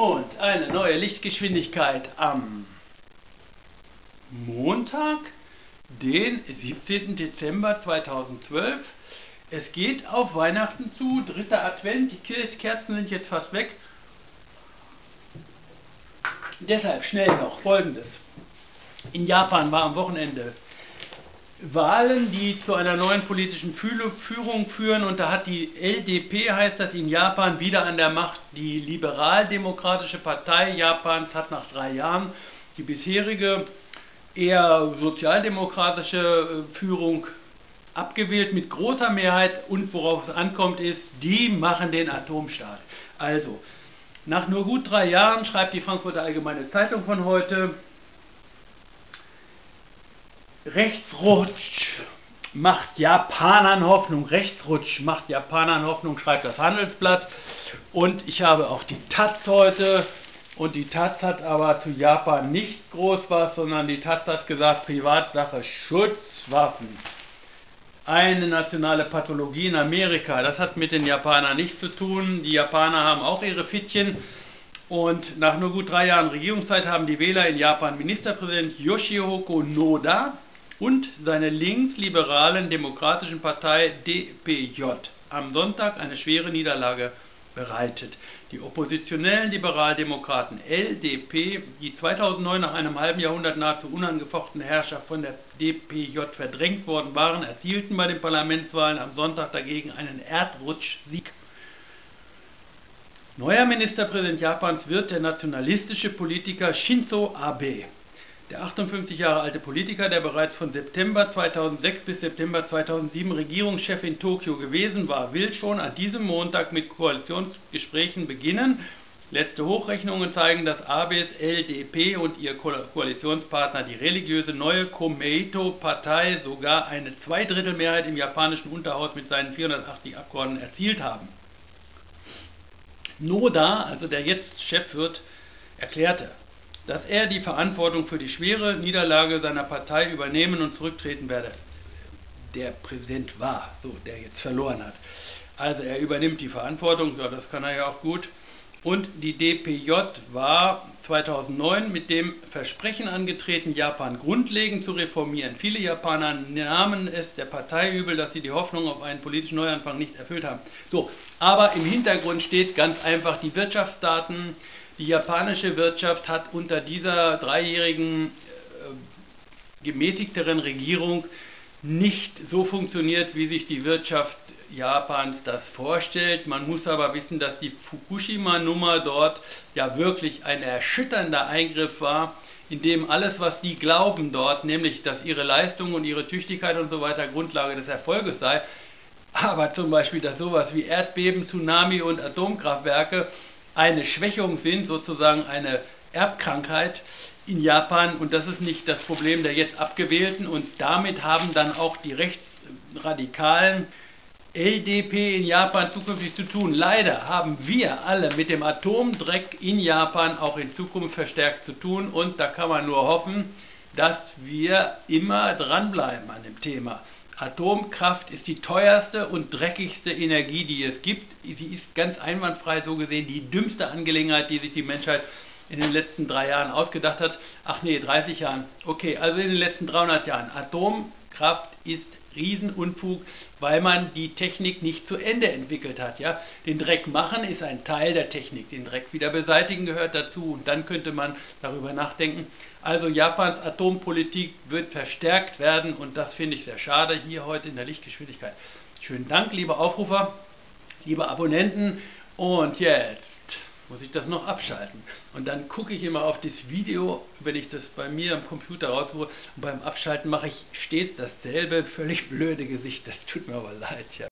Und eine neue Lichtgeschwindigkeit am Montag, den 17. Dezember 2012. Es geht auf Weihnachten zu, dritter Advent, die Kerzen sind jetzt fast weg. Deshalb schnell noch folgendes. In Japan war am Wochenende Wahlen, die zu einer neuen politischen Führung führen. Und da hat die LDP, heißt das in Japan, wieder an der Macht. Die liberal-demokratische Partei Japans hat nach drei Jahren die bisherige eher sozialdemokratische äh, Führung abgewählt mit großer Mehrheit. Und worauf es ankommt, ist, die machen den Atomstaat. Also, nach nur gut drei Jahren schreibt die Frankfurter Allgemeine Zeitung von heute, Rechtsrutsch macht Japanern Hoffnung. Rechtsrutsch macht Japanern Hoffnung, schreibt das Handelsblatt. Und ich habe auch die Taz heute. Und die Taz hat aber zu Japan nicht groß was, sondern die Taz hat gesagt, Privatsache Schutzwaffen. Eine nationale Pathologie in Amerika, das hat mit den Japanern nichts zu tun. Die Japaner haben auch ihre Fittchen. Und nach nur gut drei Jahren Regierungszeit haben die Wähler in Japan Ministerpräsident Yoshihoko Noda und seine linksliberalen demokratischen Partei DPJ am Sonntag eine schwere Niederlage bereitet. Die oppositionellen Liberaldemokraten LDP, die 2009 nach einem halben Jahrhundert nahezu unangefochtene Herrschaft von der DPJ verdrängt worden waren, erzielten bei den Parlamentswahlen am Sonntag dagegen einen Erdrutschsieg. Neuer Ministerpräsident Japans wird der nationalistische Politiker Shinzo Abe. Der 58 Jahre alte Politiker, der bereits von September 2006 bis September 2007 Regierungschef in Tokio gewesen war, will schon an diesem Montag mit Koalitionsgesprächen beginnen. Letzte Hochrechnungen zeigen, dass Abes LDP und ihr Koalitionspartner, die religiöse neue Komeito-Partei, sogar eine Zweidrittelmehrheit im japanischen Unterhaus mit seinen 480 Abgeordneten erzielt haben. Noda, also der jetzt Chef wird, erklärte, dass er die Verantwortung für die schwere Niederlage seiner Partei übernehmen und zurücktreten werde. Der Präsident war, so, der jetzt verloren hat. Also er übernimmt die Verantwortung, ja, das kann er ja auch gut. Und die DPJ war 2009 mit dem Versprechen angetreten, Japan grundlegend zu reformieren. Viele Japaner nahmen es der Partei übel, dass sie die Hoffnung auf einen politischen Neuanfang nicht erfüllt haben. So, aber im Hintergrund steht ganz einfach die Wirtschaftsdaten, die japanische Wirtschaft hat unter dieser dreijährigen äh, gemäßigteren Regierung nicht so funktioniert, wie sich die Wirtschaft Japans das vorstellt. Man muss aber wissen, dass die Fukushima-Nummer dort ja wirklich ein erschütternder Eingriff war, in dem alles, was die glauben dort, nämlich dass ihre Leistung und ihre Tüchtigkeit und so weiter Grundlage des Erfolges sei, aber zum Beispiel, dass sowas wie Erdbeben, Tsunami und Atomkraftwerke eine Schwächung sind, sozusagen eine Erbkrankheit in Japan. Und das ist nicht das Problem der jetzt Abgewählten. Und damit haben dann auch die rechtsradikalen LDP in Japan zukünftig zu tun. Leider haben wir alle mit dem Atomdreck in Japan auch in Zukunft verstärkt zu tun und da kann man nur hoffen, dass wir immer dranbleiben an dem Thema. Atomkraft ist die teuerste und dreckigste Energie, die es gibt. Sie ist ganz einwandfrei so gesehen die dümmste Angelegenheit, die sich die Menschheit in den letzten drei Jahren ausgedacht hat. Ach nee, 30 Jahren. Okay, also in den letzten 300 Jahren. Atomkraft ist Riesenunfug, weil man die Technik nicht zu Ende entwickelt hat. Ja? Den Dreck machen ist ein Teil der Technik, den Dreck wieder beseitigen gehört dazu und dann könnte man darüber nachdenken. Also Japans Atompolitik wird verstärkt werden und das finde ich sehr schade hier heute in der Lichtgeschwindigkeit. Schönen Dank, liebe Aufrufer, liebe Abonnenten und jetzt muss ich das noch abschalten. Und dann gucke ich immer auf das Video, wenn ich das bei mir am Computer raushole. Und beim Abschalten mache ich stets dasselbe, völlig blöde Gesicht. Das tut mir aber leid. Ja.